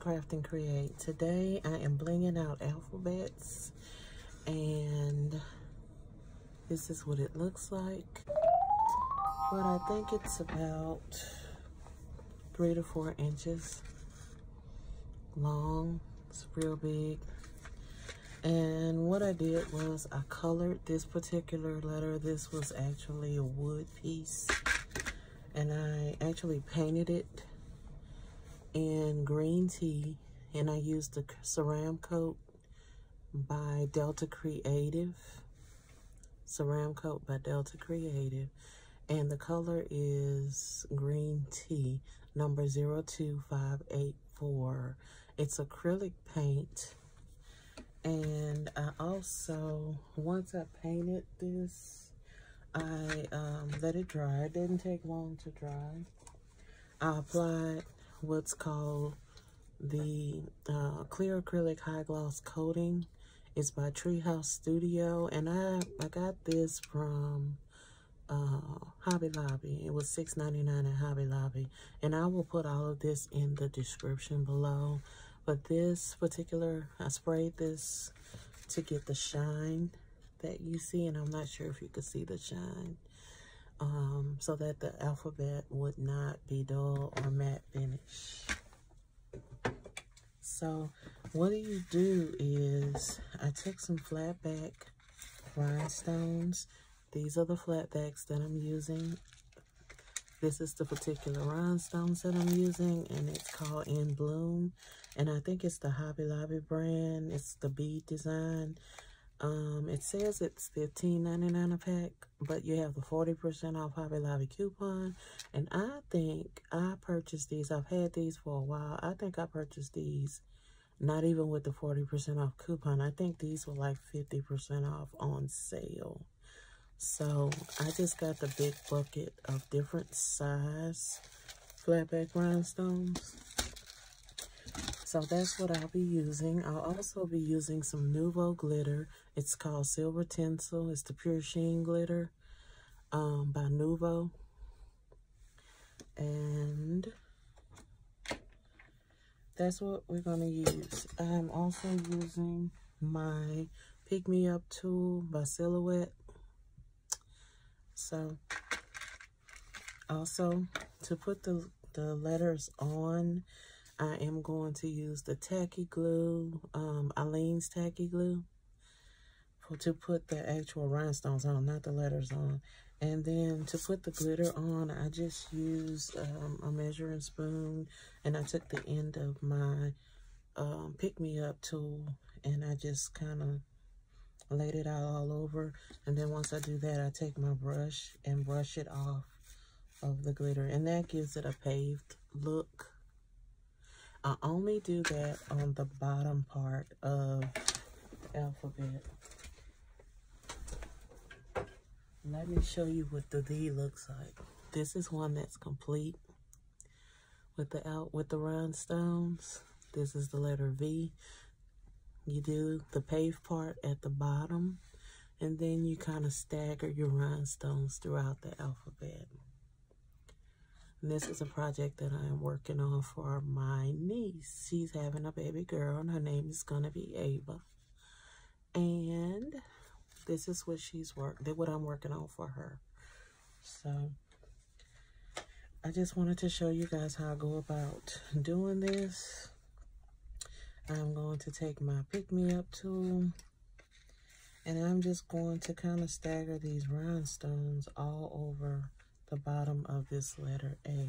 Craft and Create. Today I am blinging out alphabets and this is what it looks like. But I think it's about three to four inches long. It's real big. And what I did was I colored this particular letter. This was actually a wood piece. And I actually painted it in green tea and I used the Ceramcoat by Delta Creative. Ceramcoat by Delta Creative. And the color is green tea, number 02584. It's acrylic paint. And I also, once I painted this, I um, let it dry. It didn't take long to dry. I applied what's called the uh, clear acrylic high gloss coating. It's by Treehouse Studio, and I I got this from uh, Hobby Lobby. It was $6.99 at Hobby Lobby, and I will put all of this in the description below. But this particular, I sprayed this to get the shine that you see, and I'm not sure if you could see the shine um, so that the alphabet would not be dull or matte finish. So what do you do is I took some flat back rhinestones. These are the flat backs that I'm using. This is the particular rhinestones that I'm using, and it's called In Bloom. And I think it's the Hobby Lobby brand. It's the bead design. Um, it says it's $15.99 a pack, but you have the 40% off Hobby Lobby coupon. And I think I purchased these. I've had these for a while. I think I purchased these not even with the 40% off coupon. I think these were like 50% off on sale. So I just got the big bucket of different size flatback rhinestones. So that's what I'll be using. I'll also be using some Nuvo glitter. It's called Silver Tinsel. It's the Pure Sheen glitter um, by Nuvo. And that's what we're going to use. I'm also using my Pick Me Up tool by Silhouette. So, also, to put the, the letters on, I am going to use the tacky glue, um, Aleene's tacky glue, for, to put the actual rhinestones on, not the letters on. And then to put the glitter on, I just used um, a measuring spoon and I took the end of my um, pick-me-up tool and I just kind of laid it out all over. And then once I do that, I take my brush and brush it off of the glitter. And that gives it a paved look. I only do that on the bottom part of the alphabet. Let me show you what the V looks like. This is one that's complete with the out with the rhinestones. This is the letter V. You do the pave part at the bottom, and then you kind of stagger your rhinestones throughout the alphabet. And this is a project that I am working on for my niece. She's having a baby girl, and her name is going to be Ava. And this is what she's work, what I'm working on for her. So, I just wanted to show you guys how I go about doing this. I'm going to take my pick-me-up tool and I'm just going to kind of stagger these rhinestones all over the bottom of this letter A.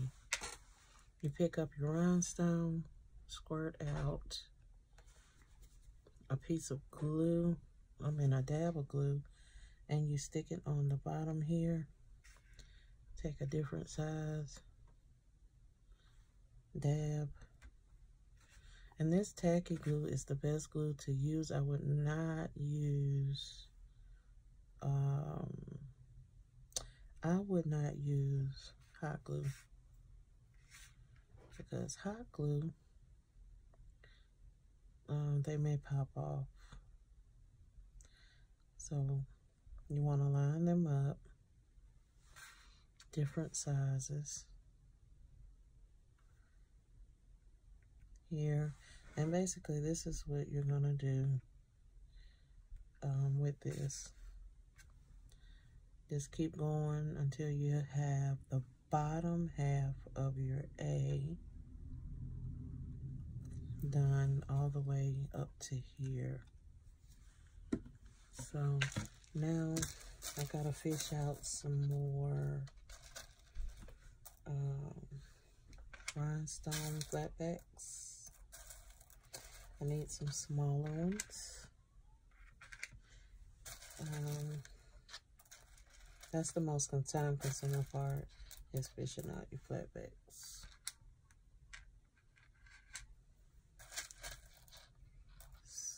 You pick up your rhinestone, squirt out a piece of glue, I mean a dab of glue, and you stick it on the bottom here. Take a different size, dab. And this tacky glue is the best glue to use. I would not use um, I would not use hot glue because hot glue, um, they may pop off. So you want to line them up, different sizes. here. And basically this is what you're going to do um, with this. Just keep going until you have the bottom half of your A done all the way up to here. So now I gotta fish out some more um, rhinestone flatbacks. I need some smaller ones. Um, that's the most time consuming part is fishing out your flatbacks.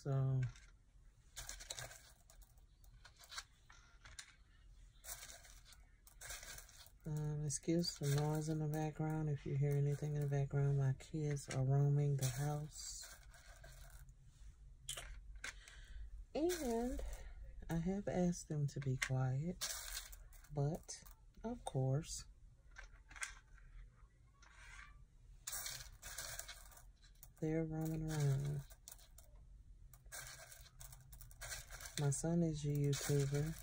So um, excuse the noise in the background. If you hear anything in the background, my kids are roaming the house. And I have asked them to be quiet, but of course, they're roaming around. My son is a YouTuber,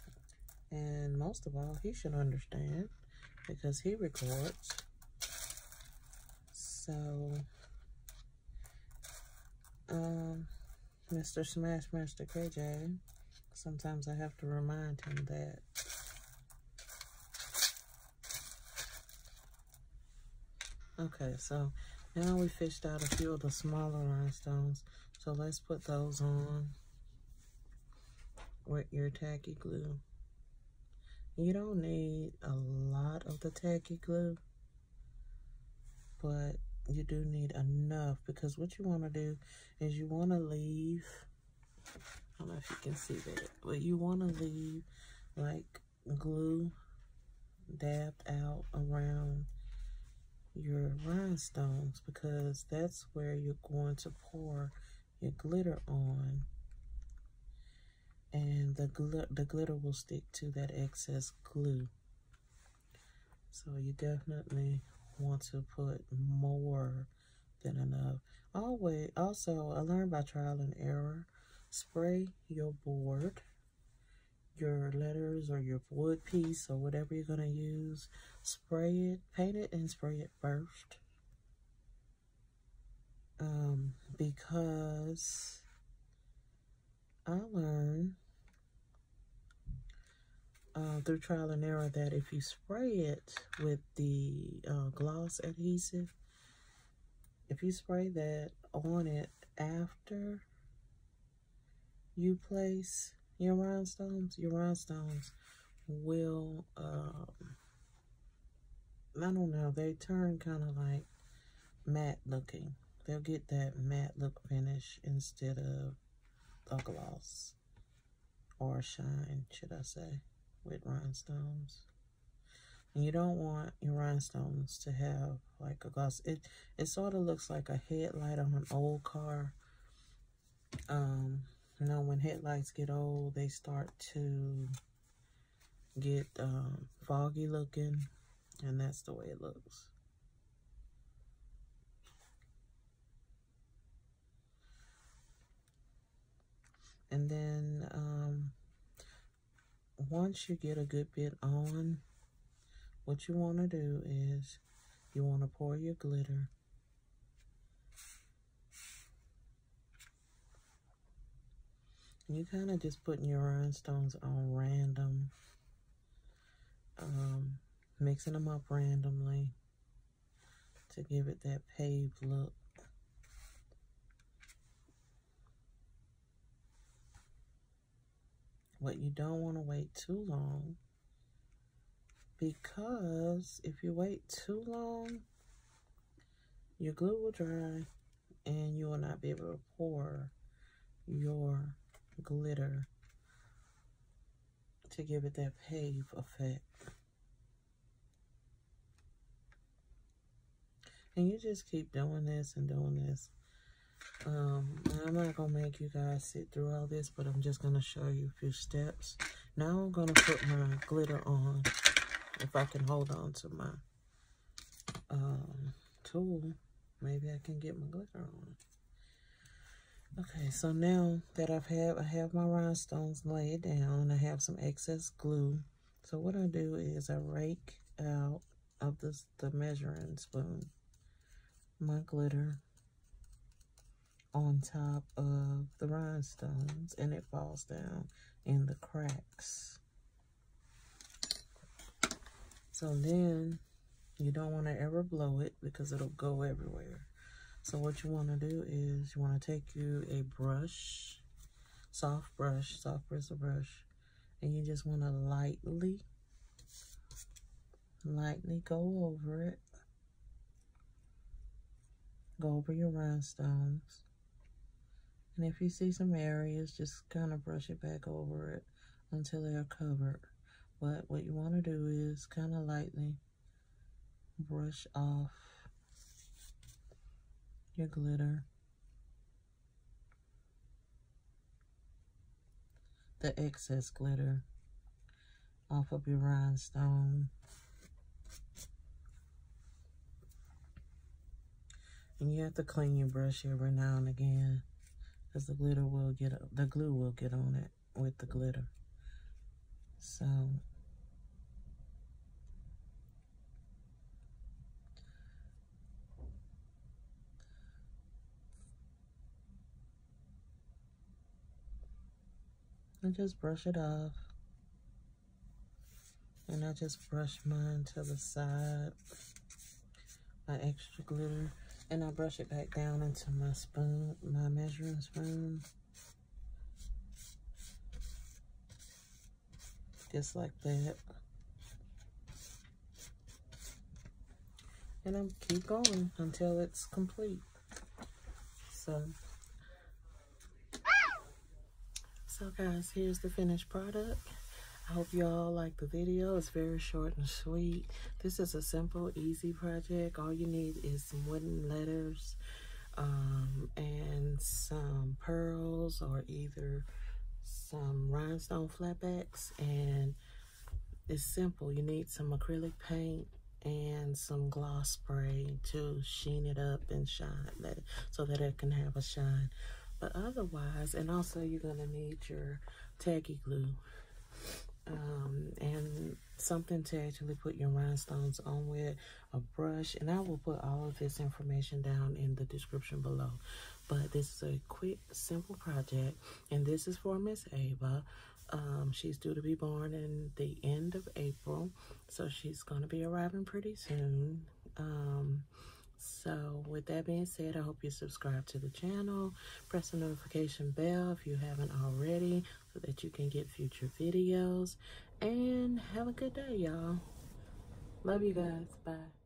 and most of all, he should understand because he records. So, um, Mr. KJ, sometimes I have to remind him that. Okay, so now we fished out a few of the smaller rhinestones. So let's put those on with your tacky glue. You don't need a lot of the tacky glue, but you do need enough because what you want to do is you want to leave, I don't know if you can see that, but you want to leave like glue dabbed out around your rhinestones because that's where you're going to pour your glitter on and the, gl the glitter will stick to that excess glue. So you definitely want to put more than enough. Always, also, I learned by trial and error, spray your board, your letters or your wood piece or whatever you're going to use. Spray it, paint it and spray it first. Um, because I learned uh, through trial and error that if you spray it with the uh, gloss adhesive, if you spray that on it after you place your rhinestones, your rhinestones will, um, I don't know, they turn kind of like matte looking. They'll get that matte look finish instead of a gloss or shine, should I say with rhinestones. And you don't want your rhinestones to have like a gloss. It it sort of looks like a headlight on an old car. Um, you know, when headlights get old, they start to get um, foggy looking, and that's the way it looks. And then um, once you get a good bit on, what you want to do is you want to pour your glitter. You kind of just putting your rhinestones on random, um, mixing them up randomly to give it that paved look. But you don't want to wait too long because if you wait too long, your glue will dry and you will not be able to pour your glitter to give it that pave effect. And you just keep doing this and doing this um, I'm not going to make you guys sit through all this, but I'm just going to show you a few steps. Now I'm going to put my glitter on, if I can hold on to my um, tool. maybe I can get my glitter on. Okay, so now that I've had, I have my rhinestones laid down, I have some excess glue. So what I do is I rake out of this, the measuring spoon my glitter on top of the rhinestones and it falls down in the cracks. So then you don't want to ever blow it because it'll go everywhere. So what you want to do is you want to take you a brush, soft brush, soft bristle brush, and you just want to lightly, lightly go over it. Go over your rhinestones. And if you see some areas, just kind of brush it back over it until they're covered. But what you want to do is kind of lightly brush off your glitter. The excess glitter off of your rhinestone. And you have to clean your brush every now and again because the glitter will get, the glue will get on it with the glitter. So I just brush it off. And I just brush mine to the side. My extra glitter. And I brush it back down into my spoon, my measuring spoon. Just like that. And I keep going until it's complete. So So guys, here's the finished product. I hope y'all like the video. It's very short and sweet. This is a simple, easy project. All you need is some wooden letters um, and some pearls or either some rhinestone flatbacks. And it's simple. You need some acrylic paint and some gloss spray to sheen it up and shine that so that it can have a shine. But otherwise, and also you're going to need your tacky glue um, and something to actually put your rhinestones on with, a brush. And I will put all of this information down in the description below. But this is a quick, simple project. And this is for Miss Ava. Um, she's due to be born in the end of April. So she's going to be arriving pretty soon. Um, so with that being said, I hope you subscribe to the channel. Press the notification bell if you haven't already so that you can get future videos. And have a good day, y'all. Love you guys. Bye.